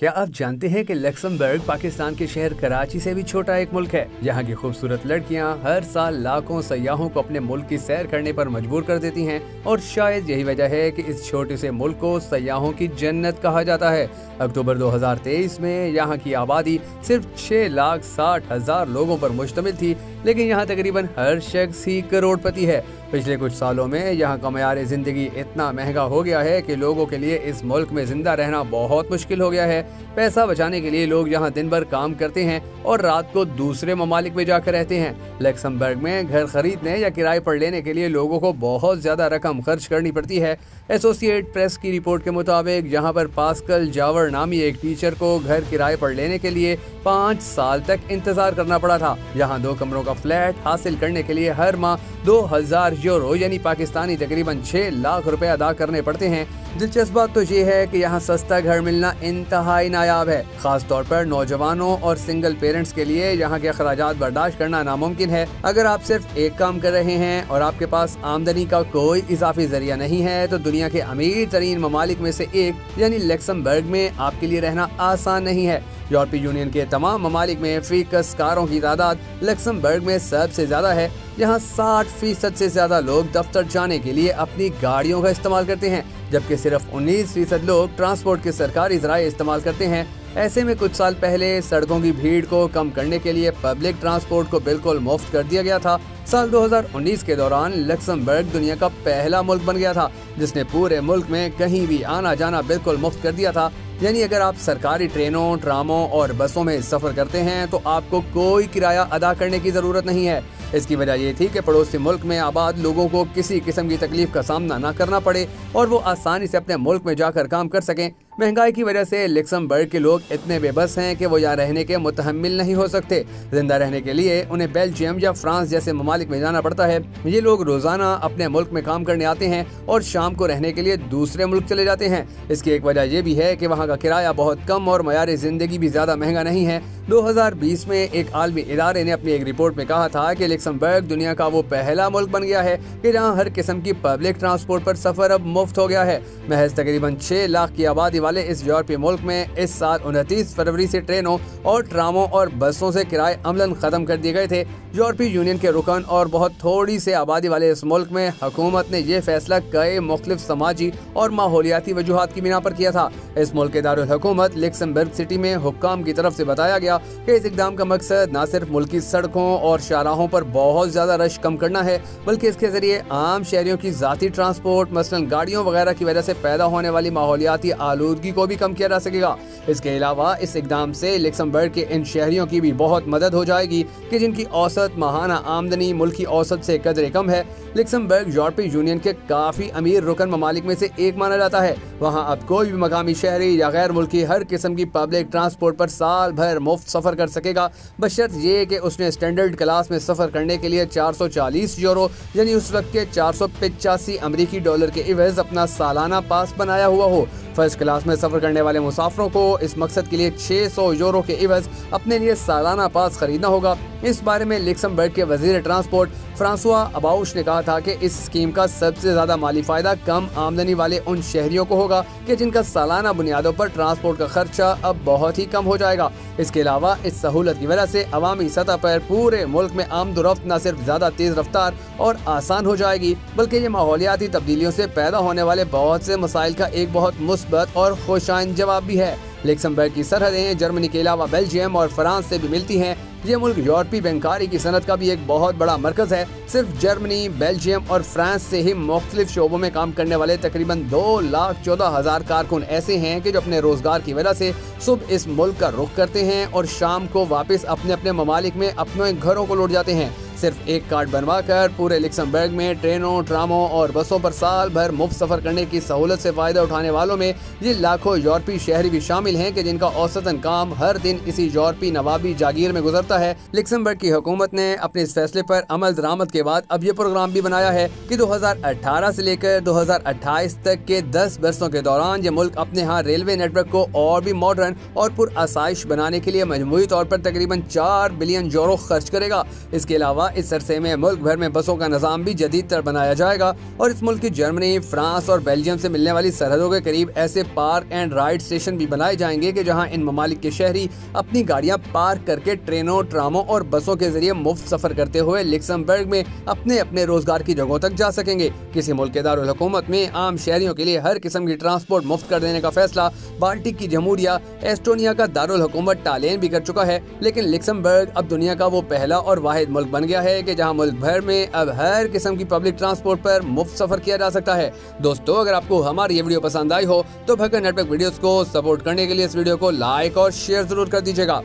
क्या आप जानते हैं कि लक्समबर्ग, पाकिस्तान के शहर कराची से भी छोटा एक मुल्क है यहाँ की खूबसूरत लड़कियाँ हर साल लाखों सयाहों को अपने मुल्क की सैर करने पर मजबूर कर देती हैं, और शायद यही वजह है कि इस छोटे से मुल्क को सयाहों की जन्नत कहा जाता है। अक्टूबर 2023 में यहाँ की आबादी सिर्फ़ छह लाख साठ हज़ार लोगों पर मुश्तमिल थी लेकिन यहाँ तकरीबन हर शख्स ही करोड़पति है। पिछले कुछ सालों में यहाँ का मैार ज़िंदगी इतना महँगा हो गया है कि लोगों के लिए इस मुल्क में ज़िंदा रहना बहुत मुश्किल हो गया है। पैसा बचाने के लिए लोग यहाँ दिन भर काम करते हैं और रात को दूसरे ममालिक में जाकर रहते हैं। लक्समबर्ग में घर खरीदने या किराए पर लेने के लिए लोगों को बहुत ज़्यादा रकम खर्च करनी पड़ती है। एसोसिएट प्रेस की रिपोर्ट के मुताबिक यहाँ पर पास्कल जावर नामी एक टीचर को घर किराए पर लेने के लिए पाँच साल तक इंतज़ार करना पड़ा था। यहाँ दो कमरों का फ्लैट हासिल करने के लिए हर माह दो हज़ार यूरो, यानी पाकिस्तानी तकरीबन छह लाख रुपए अदा करने पड़ते हैं। दिलचस्प बात तो ये है कि यहाँ सस्ता घर मिलना इंतहाई नायाब है। खास तौर पर नौजवानों और सिंगल पेरेंट्स के लिए यहाँ के अखराज बर्दाश्त करना नामुमकिन है। अगर आप सिर्फ़ एक काम कर रहे हैं और आपके पास आमदनी का कोई इजाफी ज़रिया नहीं है तो दुनिया के अमीर तरीन ममालिक में से एक, यानी लेक्समबर्ग में आपके लिए रहना आसान नहीं है। यूरोपीय यूनियन के तमाम ममालिक में फीकस कारों की तादाद लक्समबर्ग में सबसे ज़्यादा है। यहाँ 60 फ़ीसद से ज़्यादा लोग दफ्तर जाने के लिए अपनी गाड़ियों का इस्तेमाल करते हैं, जबकि सिर्फ़ 19 फ़ीसद लोग ट्रांसपोर्ट के सरकारी जराये इस्तेमाल करते हैं। ऐसे में कुछ साल पहले सड़कों की भीड़ को कम करने के लिए पब्लिक ट्रांसपोर्ट को बिल्कुल मुफ़्त कर दिया गया था। साल 2019 के दौरान लक्समबर्ग दुनिया का पहला मुल्क बन गया था, जिसने पूरे मुल्क में कहीं भी आना जाना बिल्कुल मुफ़्त कर दिया था। यानी अगर आप सरकारी ट्रेनों, ट्रामों और बसों में सफ़र करते हैं तो आपको कोई किराया अदा करने की ज़रूरत नहीं है। इसकी वजह ये थी कि पड़ोसी मुल्क में आबाद लोगों को किसी किस्म की तकलीफ़ का सामना न करना पड़े और वो आसानी से अपने मुल्क में जाकर काम कर सकें। महँगाई की वजह से लेक्समबर्ग के लोग इतने बेबस हैं कि वो यहाँ रहने के मुतहमिल नहीं हो सकते। ज़िंदा रहने के लिए उन्हें बेल्जियम या फ्रांस जैसे ममालिक में जाना पड़ता है। ये लोग रोज़ाना अपने मुल्क में काम करने आते हैं और शाम को रहने के लिए दूसरे मुल्क चले जाते हैं। इसकी एक वजह यह भी है कि वहाँ का किराया बहुत कम और मयारी ज़िंदगी भी ज़्यादा महँगा नहीं है। 2020 में एक आलमी इदारे ने अपनी एक रिपोर्ट में कहा था कि लक्समबर्ग दुनिया का वो पहला मुल्क बन गया है कि जहाँ हर किस्म की पब्लिक ट्रांसपोर्ट पर सफ़र अब मुफ़्त हो गया है। महज तकरीबन छह लाख की आबादी वाले इस यूरोपीय मुल्क में इस साल उनतीस फरवरी से ट्रेनों और ट्रामों और बसों से किराए अमलन खत्म कर दिए गए थे। यूरोपीय यूनियन के रुकन और बहुत थोड़ी से आबादी वाले इस मुल्क में हुकूमत ने यह फैसला कई मुख्तलिफ़ समाजी और माहौलियाती वजूहत की बिना पर किया था। इस मुल्क के दारकूमत लिक्समबर्ग सिटी में हुक्म की तरफ़ से बताया गया कि इस इकदाम का मकसद न सिर्फ़ मुल्क की सड़कों और शाहराहों पर बहुत ज़्यादा रश कम करना है, बल्कि इसके ज़रिए आम शहरियों की जाती ट्रांसपोर्ट, मसलन गाड़ियों वगैरह की वजह से पैदा होने वाली माहौलियाती आलूदगी को भी कम किया जा सकेगा। इसके अलावा इस इकदाम से लिक्समबर्ग के इन शहरियों की भी बहुत मदद हो जाएगी कि जिनकी औसत माहाना आमदनी मुल्क की औसत से कदरे कम है। लिक्समबर्ग यूरोपीय यूनियन के काफ़ी अमीर रुकन ममालिक में से एक माना जाता है। वहाँ अब कोई भी मकामी शहरी या गैर मुल्की हर किस्म की पब्लिक ट्रांसपोर्ट पर साल भर मुफ़्त सफ़र कर सकेगा। बशर्त ये कि उसने स्टैंडर्ड क्लास में सफ़र करने के लिए 440 यूरो यानी उस वक्त के चार अमरीकी डॉलर के इवज अपना सालाना पास बनाया हुआ हो। फ़र्स्ट क्लास में सफ़र करने वाले मुसाफरों को इस मकसद के लिए 600 यूरो के इवज अपने लिए सालाना पास खरीदना होगा। इस बारे में लिक्समबर्ग के वज़ीर ट्रांसपोर्ट फ्रांसुआ अबाउश ने कहा था कि इस स्कीम का सबसे ज़्यादा माली फ़ायदा कम आमदनी वाले उन शहरियों को होगा कि जिनका सालाना बुनियादों पर ट्रांसपोर्ट का खर्चा अब बहुत ही कम हो जाएगा। इसके अलावा इस सहूलत की वजह से अवामी सतह पर पूरे मुल्क में आमदोरफ्त न सिर्फ़ ज़्यादा तेज रफ्तार और आसान हो जाएगी, बल्कि ये माहौलियाती तब्दीलियों से पैदा होने वाले बहुत से मसाइल का एक बहुत मुस्बत और खुशाइन जवाब भी है। लेक्समबर्ग की सरहदें जर्मनी के अलावा बेल्जियम और फ्रांस से भी मिलती हैं। ये मुल्क यूरोपीय बैंकारी की सनत का भी एक बहुत बड़ा मरकज है। सिर्फ़ जर्मनी, बेल्जियम और फ्रांस से ही मुख्तलिफ़ शोबों में काम करने वाले तकरीबन दो लाख चौदह हज़ार कारकुन ऐसे हैं कि जो अपने रोज़गार की वजह से सुबह इस मुल्क का रुख करते हैं और शाम को वापस अपने अपने ममालिक में अपने घरों को लौट जाते हैं। सिर्फ़ एक कार्ड बनवा कर पूरे लिक्समबर्ग में ट्रेनों, ट्रामों और बसों पर साल भर मुफ़्त सफ़र करने की सहूलत से फ़ायदा उठाने वालों में ये लाखों यूरोपी शहरी भी शामिल हैं कि जिनका औसतन काम हर दिन इसी यूरोपी नवाबी जागीर में गुजरता है। लिक्समबर्ग की हुकूमत ने अपने इस फैसले पर अमल दरामद के बाद अब ये प्रोग्राम भी बनाया है कि 2018 से लेकर 2028 तक के 10 बरसों के दौरान ये मुल्क अपने यहाँ रेलवे नेटवर्क को और भी मॉडर्न और पुर आसाइश बनाने के लिए मजमू तौर पर तकरीबन चार बिलियन यूरो खर्च करेगा। इसके अलावा इस अरसे में मुल्क भर में बसों का निज़ाम भी जदीद तर बनाया जाएगा और इस मुल्क की जर्मनी, फ्रांस और बेल्जियम से मिलने वाली सरहदों के करीब ऐसे पार्क एंड राइड स्टेशन भी बनाए जाएँगे कि जहाँ इन ममालिक के शहरी अपनी गाड़ियाँ पार्क करके ट्रेनों, ट्रामों और बसों के ज़रिए मुफ़्त सफ़र करते हुए लिक्समबर्ग में अपने अपने रोज़गार की जगहों तक जा सकेंगे। किसी मुल्क के दारकूमत में आम शहरियों के लिए हर किस्म की ट्रांसपोर्ट मुफ़्त कर देने का फैसला बाल्टिक की जमहूरिया एस्टोनिया का दारकूमत टालेन भी कर चुका है, लेकिन लिक्समबर्ग अब दुनिया का वो पहला और वाहिद मुल्क बन गया है कि जहाँ मुल्क भर में अब हर किस्म की पब्लिक ट्रांसपोर्ट पर मुफ़्त सफ़र किया जा सकता है। दोस्तों, अगर आपको हमारी ये वीडियो पसंद आई हो तो भगत नेटवर्क वीडियोस को सपोर्ट करने के लिए इस वीडियो को लाइक और शेयर ज़रूर कर दीजिएगा।